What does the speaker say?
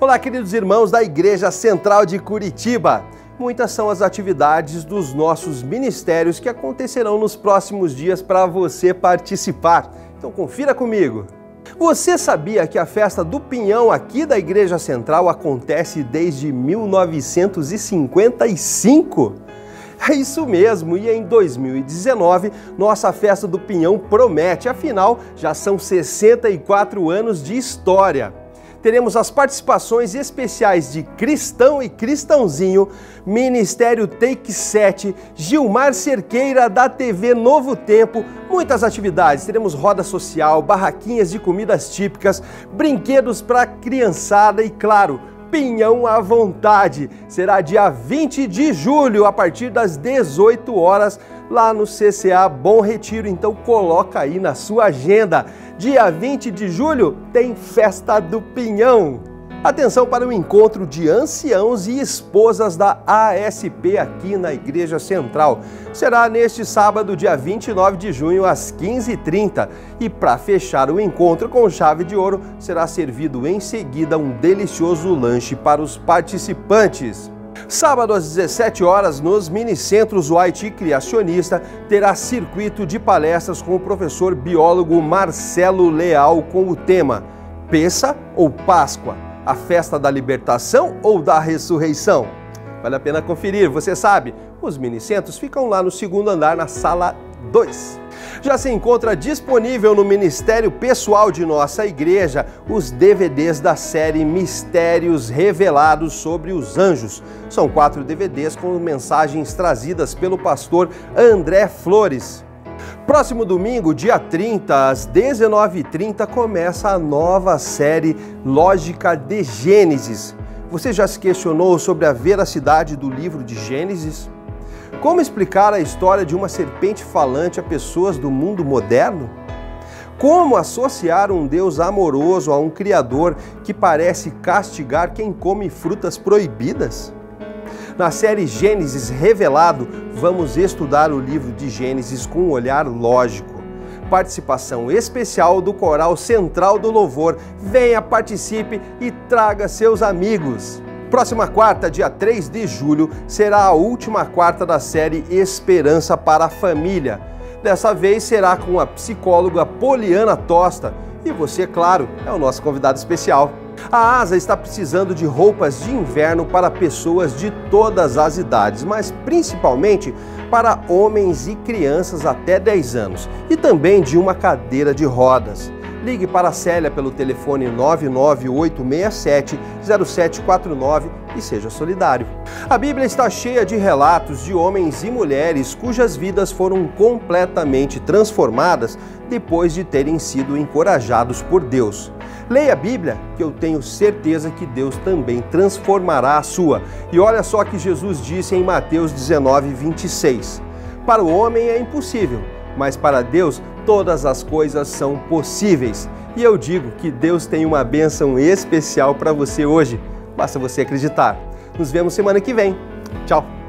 Olá, queridos irmãos da Igreja Central de Curitiba. Muitas são as atividades dos nossos ministérios que acontecerão nos próximos dias para você participar. Então confira comigo. Você sabia que a festa do Pinhão aqui da Igreja Central acontece desde 1955? É isso mesmo, e em 2019 nossa festa do Pinhão promete, afinal já são 64 anos de história teremos as participações especiais de Cristão e Cristãozinho, Ministério Take 7, Gilmar Cerqueira da TV Novo Tempo, muitas atividades. Teremos roda social, barraquinhas de comidas típicas, brinquedos para criançada e, claro, Pinhão à vontade. Será dia 20 de julho, a partir das 18 horas, lá no CCA Bom Retiro. Então coloca aí na sua agenda. Dia 20 de julho tem festa do Pinhão. Atenção para o encontro de anciãos e esposas da ASP aqui na Igreja Central. Será neste sábado, dia 29 de junho, às 15h30. E para fechar o encontro com chave de ouro, será servido em seguida um delicioso lanche para os participantes. Sábado às 17 horas, nos minicentros, o Haiti Criacionista terá circuito de palestras com o professor biólogo Marcelo Leal com o tema Peça ou Páscoa? a festa da libertação ou da ressurreição? Vale a pena conferir, você sabe, os minicentros ficam lá no segundo andar, na sala 2. Já se encontra disponível no Ministério Pessoal de nossa igreja os DVDs da série Mistérios Revelados sobre os Anjos. São quatro DVDs com mensagens trazidas pelo pastor André Flores. Próximo domingo, dia 30, às 19h30, começa a nova série Lógica de Gênesis. Você já se questionou sobre a veracidade do livro de Gênesis? Como explicar a história de uma serpente falante a pessoas do mundo moderno? Como associar um Deus amoroso a um Criador que parece castigar quem come frutas proibidas? Na série Gênesis Revelado, vamos estudar o livro de Gênesis com um olhar lógico. Participação especial do Coral Central do Louvor. Venha, participe e traga seus amigos. Próxima quarta, dia 3 de julho, será a última quarta da série Esperança para a Família. Dessa vez será com a psicóloga Poliana Tosta. E você, claro, é o nosso convidado especial. A ASA está precisando de roupas de inverno para pessoas de todas as idades, mas principalmente para homens e crianças até 10 anos, e também de uma cadeira de rodas. Ligue para a Célia pelo telefone 99867-0749 e seja solidário. A Bíblia está cheia de relatos de homens e mulheres cujas vidas foram completamente transformadas depois de terem sido encorajados por Deus. Leia a Bíblia, que eu tenho certeza que Deus também transformará a sua. E olha só que Jesus disse em Mateus 19, 26. Para o homem é impossível, mas para Deus todas as coisas são possíveis. E eu digo que Deus tem uma bênção especial para você hoje. Basta você acreditar. Nos vemos semana que vem. Tchau!